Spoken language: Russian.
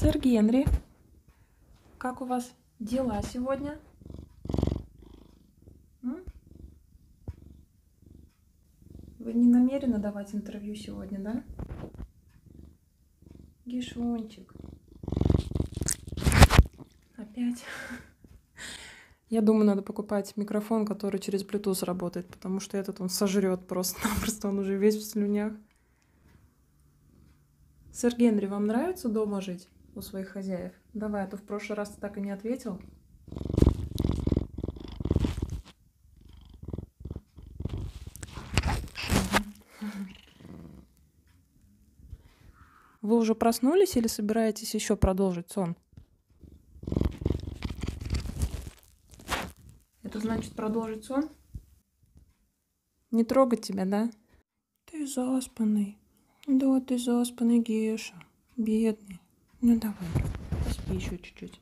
Сэр Генри, как у вас дела сегодня? Вы не намерены давать интервью сегодня, да? Гишончик. Опять. Я думаю, надо покупать микрофон, который через Bluetooth работает, потому что этот он сожрет просто-напросто, он уже весь в слюнях. Сэр Генри, вам нравится дома жить у своих хозяев? Давай, а то в прошлый раз ты так и не ответил. Вы уже проснулись или собираетесь еще продолжить сон? Это значит продолжить сон? Не трогать тебя, да? Ты заспанный. Да, ты заспанный, Геша. Бедный. Ну давай, поспи еще чуть-чуть.